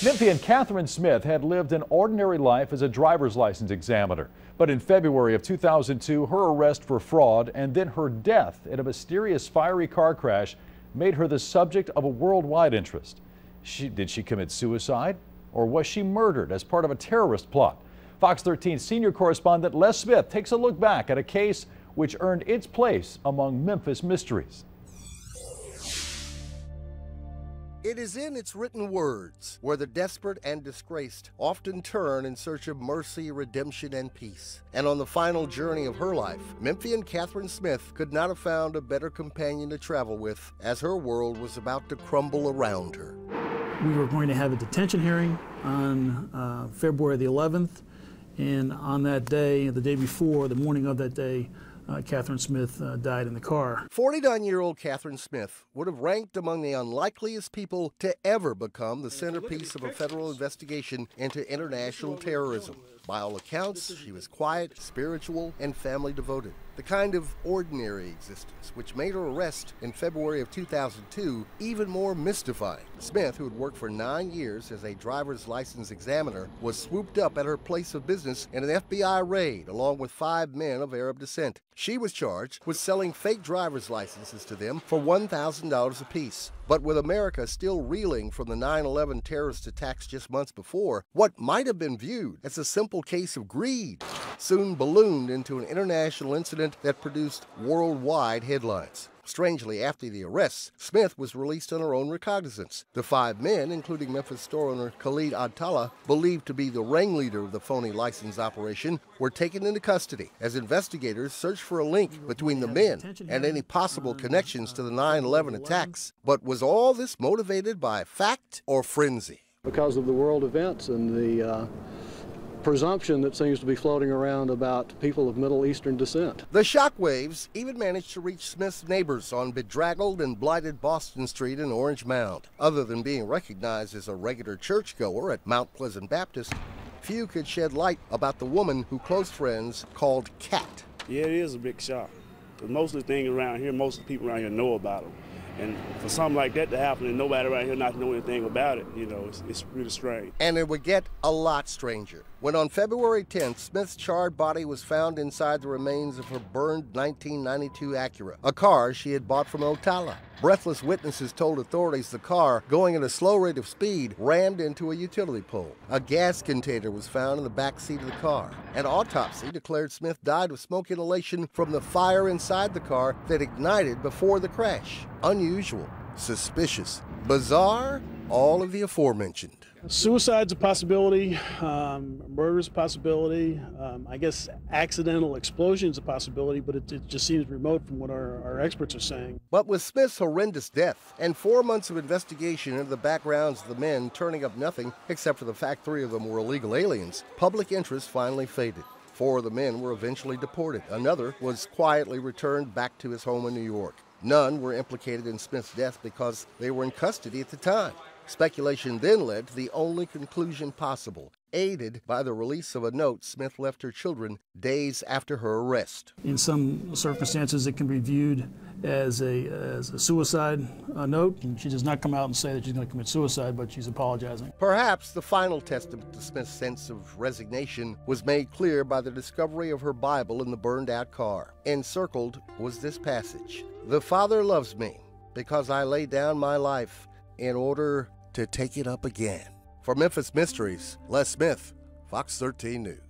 Memphian Katherine Smith had lived an ordinary life as a driver's license examiner. But in February of 2002, her arrest for fraud and then her death in a mysterious fiery car crash made her the subject of a worldwide interest. She, did she commit suicide or was she murdered as part of a terrorist plot? Fox 13 senior correspondent Les Smith takes a look back at a case which earned its place among Memphis mysteries. It is in its written words where the desperate and disgraced often turn in search of mercy, redemption, and peace. And on the final journey of her life, Memphian Katherine Smith could not have found a better companion to travel with as her world was about to crumble around her. We were going to have a detention hearing on uh, February the 11th, and on that day, the day before, the morning of that day, uh, Katherine Smith uh, died in the car. 49 year old Katherine Smith would have ranked among the unlikeliest people to ever become the centerpiece of a federal investigation into international terrorism. By all accounts, she was quiet, spiritual, and family devoted. The kind of ordinary existence which made her arrest in February of 2002 even more mystifying. Smith, who had worked for nine years as a driver's license examiner, was swooped up at her place of business in an FBI raid along with five men of Arab descent. She was charged with selling fake driver's licenses to them for $1,000 apiece. But with America still reeling from the 9 11 terrorist attacks just months before, what might have been viewed as a simple case of greed soon ballooned into an international incident that produced worldwide headlines. Strangely, after the arrests, Smith was released on her own recognizance. The five men, including Memphis store owner Khalid Adtala, believed to be the ringleader of the phony license operation, were taken into custody as investigators searched for a link between the men and any possible connections to the 9 11 attacks. But was all this motivated by fact or frenzy? Because of the world events and the uh presumption that seems to be floating around about people of Middle Eastern descent. The shockwaves even managed to reach Smith's neighbors on bedraggled and blighted Boston Street in Orange Mound. Other than being recognized as a regular churchgoer at Mount Pleasant Baptist, few could shed light about the woman who close friends called Cat. Yeah, it is a big shock. Because most of the things around here, most of the people around here know about them. And for something like that to happen and nobody around here not know anything about it, you know, it's, it's really strange. And it would get a lot stranger when on February 10th, Smith's charred body was found inside the remains of her burned 1992 Acura, a car she had bought from Otala. Breathless witnesses told authorities the car, going at a slow rate of speed, rammed into a utility pole. A gas container was found in the back seat of the car. An autopsy declared Smith died of smoke inhalation from the fire inside the car that ignited before the crash. Unusual, suspicious, bizarre, all of the aforementioned. Suicide's a possibility, um, murder's a possibility, um, I guess accidental explosion's a possibility, but it, it just seems remote from what our, our, experts are saying. But with Smith's horrendous death and four months of investigation into the backgrounds of the men turning up nothing except for the fact three of them were illegal aliens, public interest finally faded. Four of the men were eventually deported. Another was quietly returned back to his home in New York. None were implicated in Smith's death because they were in custody at the time. Speculation then led to the only conclusion possible, aided by the release of a note Smith left her children days after her arrest. In some circumstances, it can be viewed as a, as a suicide uh, note. And she does not come out and say that she's going to commit suicide, but she's apologizing. Perhaps the final testament to Smith's sense of resignation was made clear by the discovery of her Bible in the burned out car. Encircled was this passage The Father loves me because I lay down my life in order to take it up again. For Memphis Mysteries, Les Smith, Fox 13 News.